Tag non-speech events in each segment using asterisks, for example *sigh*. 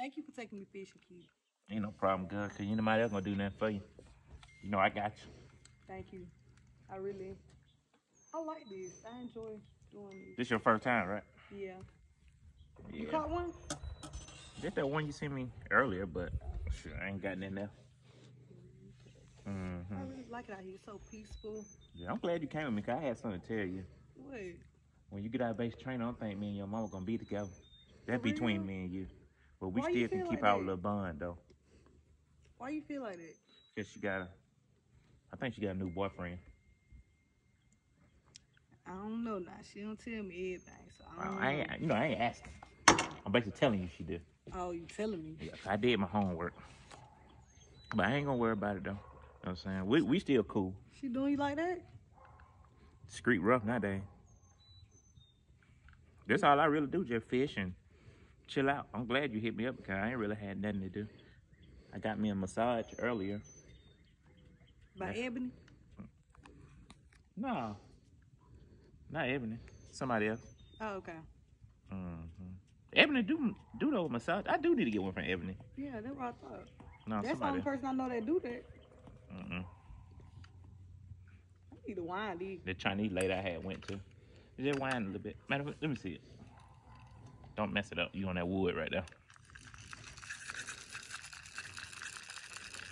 Thank you for taking me fishing, kid. Ain't no problem, girl, because you nobody else gonna do nothing for you. You know I got you. Thank you. I really, I like this. I enjoy doing this. This your first time, right? Yeah. You Yeah. caught one? Just that one you sent me earlier, but sure, I ain't got nothing else. I Mm-hmm. really like it out here. It's so peaceful. Yeah, I'm glad you came with me, because I had something to tell you. Wait. When you get out of base training, I don't think me and your mama gonna be together. That's between me and you. But we Why still can keep like our that? little bond, though. Why you feel like that? Because she got a, I think she got a new boyfriend. I don't know now. She don't tell me everything, so I oh, don't I know. ain't, you know, I ain't asking. I'm basically telling you she did. Oh, you telling me? Yeah, I did my homework. But I ain't gonna worry about it though. You know what I'm saying? We we still cool. She doing you like that? Street rough nowadays. That's all I really do, just fish and chill out. I'm glad you hit me up because I ain't really had nothing to do. I got me a massage earlier. By Yeah. Ebony? No. Not Ebony. Somebody else. Oh, okay. hmm Ebony do do those massage. I do need to get one from Ebony. Yeah, that's what I thought. No, That's the only person I know that do that. Mm-mm. I need to wine these. The Chinese lady I had went to. Just whine a little bit. Matter of fact, let me see it. Don't mess it up. You on that wood right there.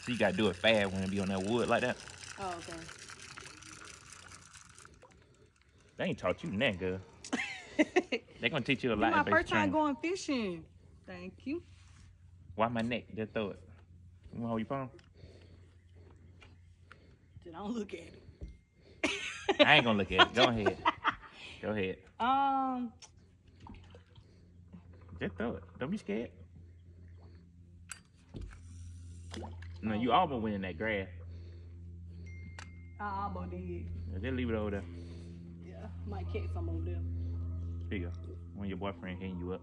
So you gotta do it fast when it be on that wood like that. Oh, okay. They ain't taught you nothing, girl. *laughs* They gonna teach you a lot. my first time training. going fishing. Thank you. Why my neck? Just throw it. You wanna hold your phone? Just don't look at it. I ain't gonna look at it. Go ahead. *laughs* Go ahead. Um, Just throw it. Don't be scared. No, you almost went in that grass. I almost did. Just leave it over there. Yeah, might catch some over there. Here you go. When your boyfriend hitting you up.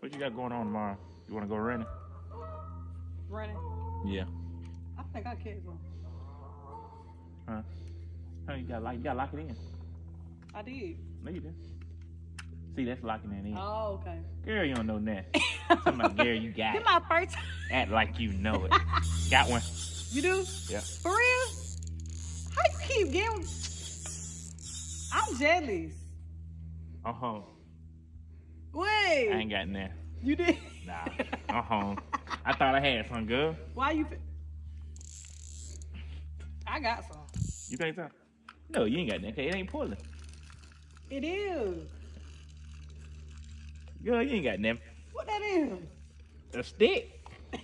What you got going on tomorrow? You wanna go running? Running. Yeah. I think I catch one. Huh? Huh, you gotta lock you gotta lock it in. I did. No, you did. See, that's locking it in. Oh, okay. Girl, you don't know that. Somebody, girl, you got it. my first time. Act like you know it. *laughs* got one. You do? Yeah. For real? How you keep getting? I'm jealous. Uh huh. Wait. I ain't got nothing. You did? Nah, I'm home. I thought I had some, girl. Why you? I got some. You think so? No, you ain't got nothing. It ain't pulling. It is. Girl, you ain't got nothing. What that is? A stick. *laughs*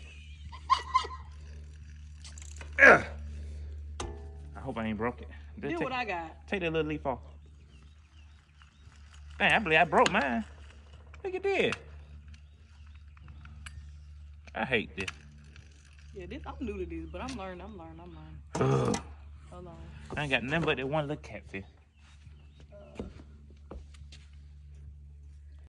I hope I ain't broke it. Just Did take, what I got. take that little leaf off. Dang, I believe I broke mine. Look at this. I hate this. Yeah, this I'm new to this, but I'm learning. I'm learning. I'm learning. Hold on. I ain't got nothing but that one little catfish.